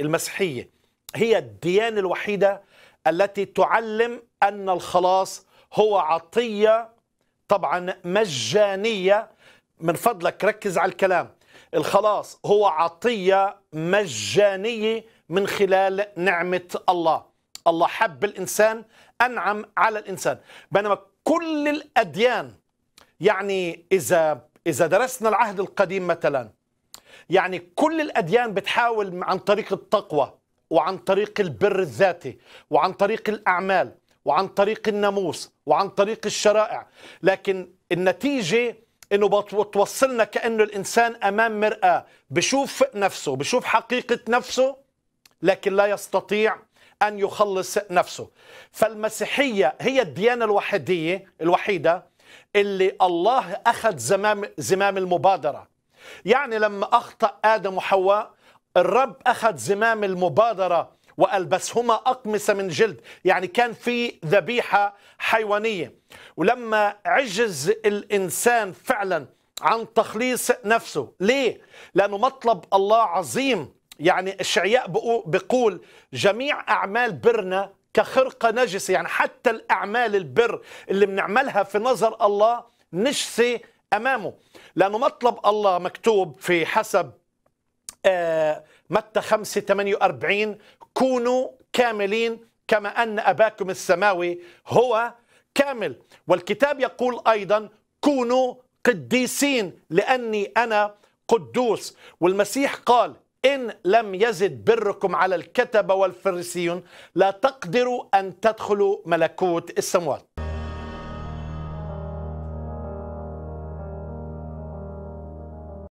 المسيحية. هي الديانة الوحيدة التي تعلم أن الخلاص هو عطية طبعا مجانية. من فضلك ركز على الكلام. الخلاص هو عطية مجانية من خلال نعمة الله. الله حب الإنسان أنعم على الإنسان. بينما كل الأديان يعني إذا إذا درسنا العهد القديم مثلا يعني كل الأديان بتحاول عن طريق التقوى وعن طريق البر الذاتي وعن طريق الأعمال وعن طريق الناموس وعن طريق الشرائع. لكن النتيجة إنه بتوصلنا كأنه الإنسان أمام مرآة بشوف نفسه بشوف حقيقة نفسه لكن لا يستطيع أن يخلص نفسه. فالمسيحية هي الديانة الوحيديه الوحيدة اللي الله أخذ زمام زمام المبادرة. يعني لما أخطأ آدم وحواء الرب أخذ زمام المبادرة وألبسهما أقمصة من جلد يعني كان في ذبيحة حيوانية. ولما عجز الإنسان فعلا عن تخليص نفسه ليه؟ لأنه مطلب الله عظيم. يعني اشعياء بيقول جميع أعمال برنا كخرقه نجسه يعني حتى الأعمال البر اللي بنعملها في نظر الله نجسة أمامه. لأنه مطلب الله مكتوب في حسب آه متى 5 48 كونوا كاملين كما أن أباكم السماوي هو كامل. والكتاب يقول أيضا كونوا قديسين لأني أنا قدوس. والمسيح قال إن لم يزد بركم على الكتبه والفريسيون لا تقدروا أن تدخلوا ملكوت السماوات